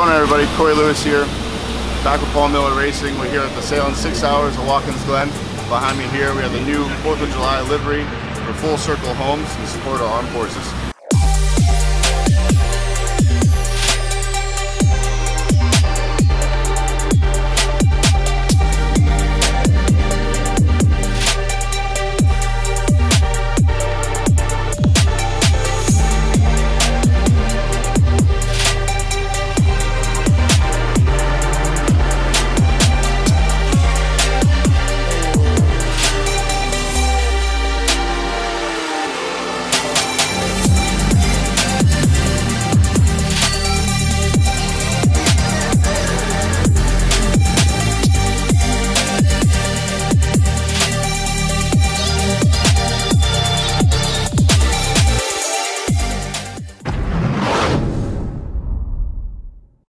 going on everybody? Corey Lewis here, back with Paul Miller Racing. We're here at the Sahlen's Six Hours of Watkins Glen. Behind me here we have the new 4th of July livery for Full Circle Homes in support of our armed forces.